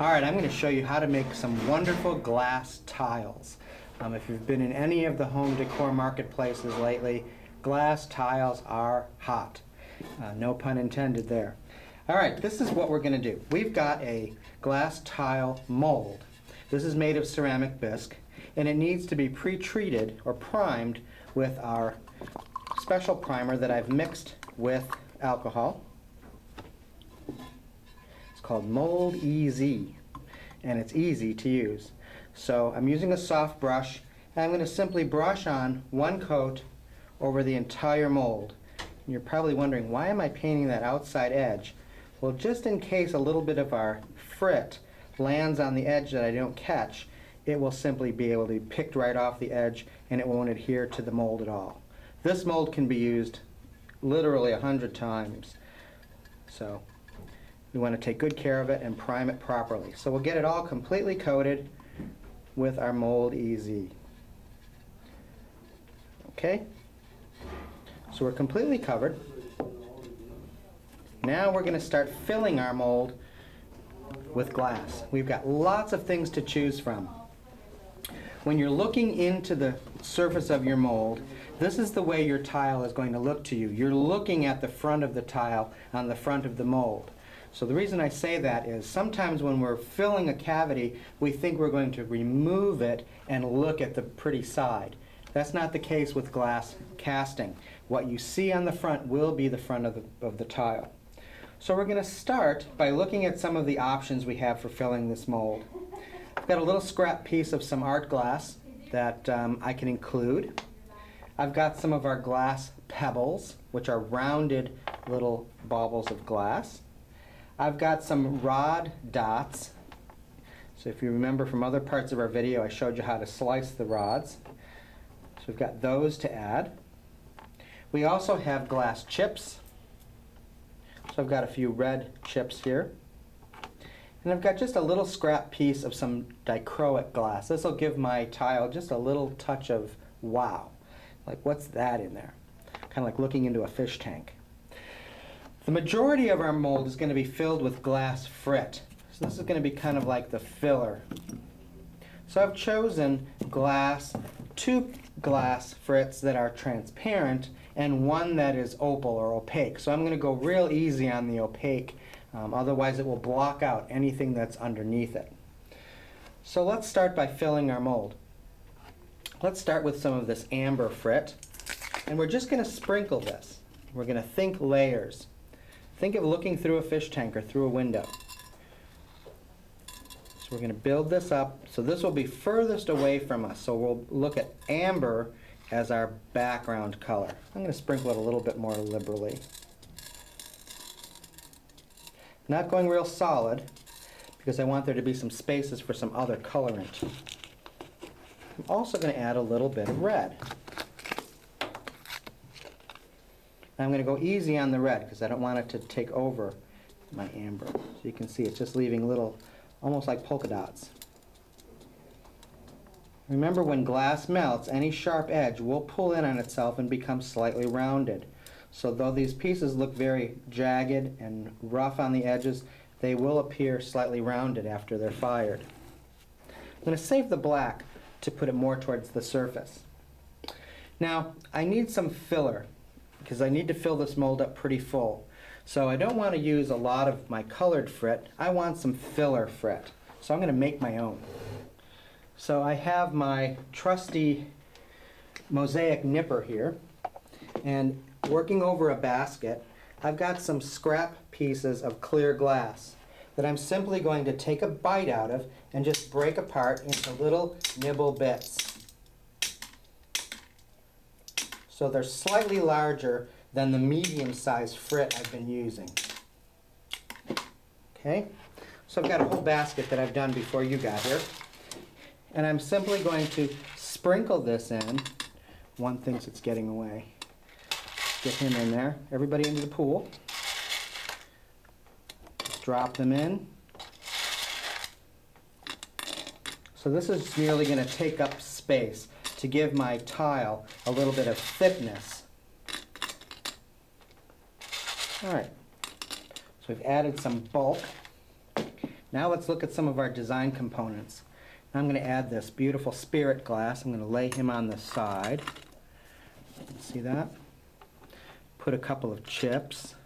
All right, I'm going to show you how to make some wonderful glass tiles. Um, if you've been in any of the home decor marketplaces lately, glass tiles are hot. Uh, no pun intended there. All right, this is what we're going to do. We've got a glass tile mold. This is made of ceramic bisque, and it needs to be pre-treated or primed with our special primer that I've mixed with alcohol called Mold EZ, and it's easy to use. So I'm using a soft brush, and I'm going to simply brush on one coat over the entire mold. And you're probably wondering, why am I painting that outside edge? Well, just in case a little bit of our frit lands on the edge that I don't catch, it will simply be able to be picked right off the edge and it won't adhere to the mold at all. This mold can be used literally a hundred times. So we want to take good care of it and prime it properly. So we'll get it all completely coated with our Mold EZ. Okay? So we're completely covered. Now we're going to start filling our mold with glass. We've got lots of things to choose from. When you're looking into the surface of your mold, this is the way your tile is going to look to you. You're looking at the front of the tile on the front of the mold. So the reason I say that is sometimes when we're filling a cavity, we think we're going to remove it and look at the pretty side. That's not the case with glass casting. What you see on the front will be the front of the, of the tile. So we're going to start by looking at some of the options we have for filling this mold. I've got a little scrap piece of some art glass that um, I can include. I've got some of our glass pebbles, which are rounded little baubles of glass. I've got some rod dots. So if you remember from other parts of our video, I showed you how to slice the rods. So we've got those to add. We also have glass chips. So I've got a few red chips here. And I've got just a little scrap piece of some dichroic glass. This will give my tile just a little touch of wow. Like what's that in there? Kind of like looking into a fish tank. The majority of our mold is going to be filled with glass frit. So this is going to be kind of like the filler. So I've chosen glass, two glass frits that are transparent and one that is opal or opaque. So I'm going to go real easy on the opaque, um, otherwise it will block out anything that's underneath it. So let's start by filling our mold. Let's start with some of this amber frit, and we're just going to sprinkle this. We're going to think layers. Think of looking through a fish tank or through a window. So we're going to build this up. So this will be furthest away from us. So we'll look at amber as our background color. I'm going to sprinkle it a little bit more liberally. Not going real solid because I want there to be some spaces for some other colorant. I'm also going to add a little bit of red. I'm going to go easy on the red because I don't want it to take over my amber. So you can see it's just leaving little, almost like polka dots. Remember when glass melts, any sharp edge will pull in on itself and become slightly rounded. So though these pieces look very jagged and rough on the edges, they will appear slightly rounded after they're fired. I'm going to save the black to put it more towards the surface. Now, I need some filler because I need to fill this mold up pretty full. So I don't want to use a lot of my colored frit. I want some filler frit. So I'm going to make my own. So I have my trusty mosaic nipper here. And working over a basket, I've got some scrap pieces of clear glass that I'm simply going to take a bite out of and just break apart into little nibble bits. So they're slightly larger than the medium-sized frit I've been using. Okay, so I've got a whole basket that I've done before you got here. And I'm simply going to sprinkle this in. One thinks it's getting away. Get him in there. Everybody into the pool. Drop them in. So this is merely going to take up space to give my tile a little bit of thickness. All right, so we've added some bulk. Now let's look at some of our design components. I'm going to add this beautiful spirit glass. I'm going to lay him on the side. See that? Put a couple of chips.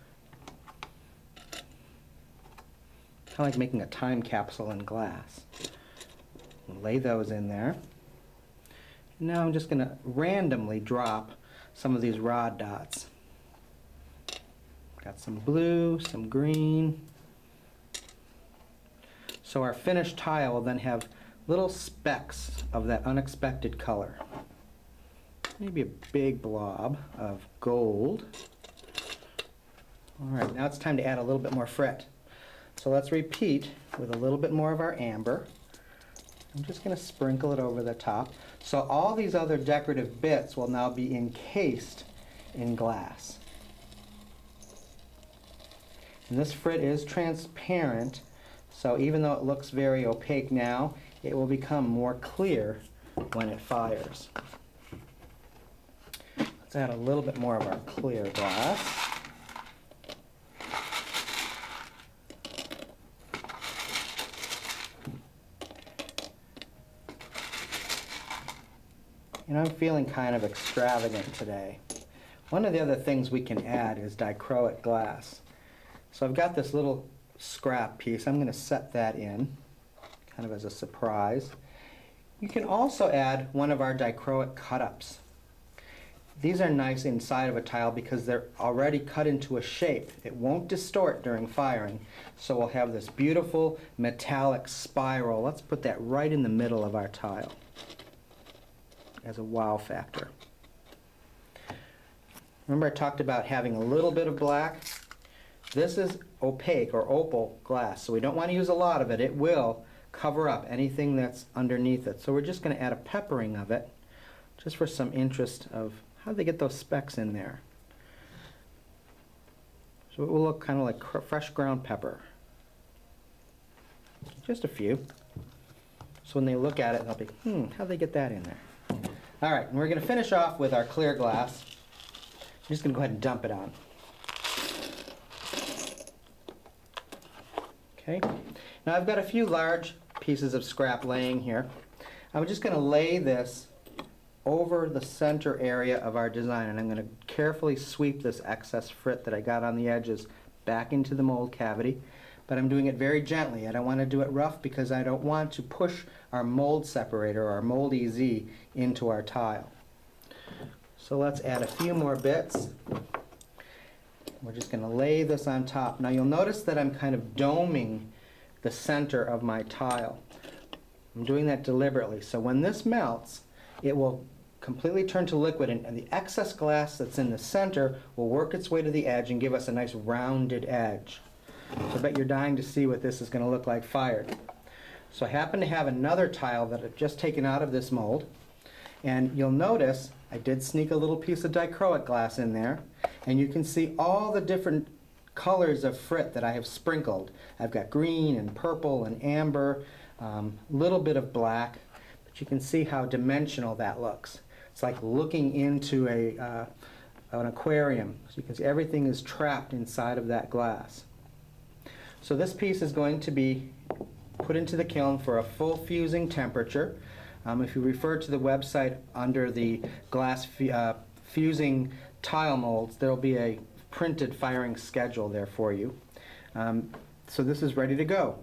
Kind of like making a time capsule in glass. Lay those in there. Now I'm just going to randomly drop some of these rod dots. Got some blue, some green. So our finished tile will then have little specks of that unexpected color. Maybe a big blob of gold. All right, now it's time to add a little bit more frit. So let's repeat with a little bit more of our amber. I'm just going to sprinkle it over the top. So all these other decorative bits will now be encased in glass. And this frit is transparent, so even though it looks very opaque now, it will become more clear when it fires. Let's add a little bit more of our clear glass. And I'm feeling kind of extravagant today. One of the other things we can add is dichroic glass. So I've got this little scrap piece. I'm going to set that in, kind of as a surprise. You can also add one of our dichroic cut-ups. These are nice inside of a tile because they're already cut into a shape. It won't distort during firing, so we'll have this beautiful metallic spiral. Let's put that right in the middle of our tile as a wow factor. Remember I talked about having a little bit of black? This is opaque or opal glass, so we don't want to use a lot of it. It will cover up anything that's underneath it. So we're just going to add a peppering of it, just for some interest of how they get those specks in there. So it will look kind of like fresh ground pepper. Just a few. So when they look at it, they'll be, hmm, how'd they get that in there? All right, and we're going to finish off with our clear glass. I'm just going to go ahead and dump it on. Okay, now I've got a few large pieces of scrap laying here. I'm just going to lay this over the center area of our design and I'm going to carefully sweep this excess frit that I got on the edges back into the mold cavity but I'm doing it very gently. I don't want to do it rough because I don't want to push our mold separator, our mold EZ, into our tile. So let's add a few more bits. We're just going to lay this on top. Now you'll notice that I'm kind of doming the center of my tile. I'm doing that deliberately. So when this melts, it will completely turn to liquid and, and, the excess glass that's in the center will work its way to the edge and give us a nice rounded edge. So I bet you're dying to see what this is going to look like fired. So I happen to have another tile that I've just taken out of this mold. And you'll notice I did sneak a little piece of dichroic glass in there. And you can see all the different colors of frit that I have sprinkled. I've got green and purple and amber, a um, little bit of black. But you can see how dimensional that looks. It's like looking into a, uh, an aquarium. So you can see everything is trapped inside of that glass. So this piece is going to be put into the kiln for a full fusing temperature. Um, if you refer to the website under the glass uh, fusing tile molds, there will be a printed firing schedule there for you. Um, so this is ready to go.